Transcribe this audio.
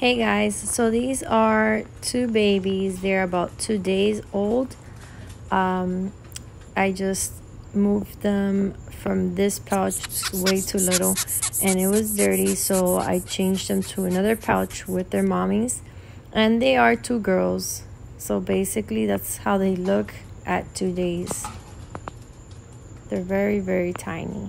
Hey guys, so these are two babies. They're about two days old. Um, I just moved them from this pouch way too little and it was dirty so I changed them to another pouch with their mommies. And they are two girls. So basically that's how they look at two days. They're very very tiny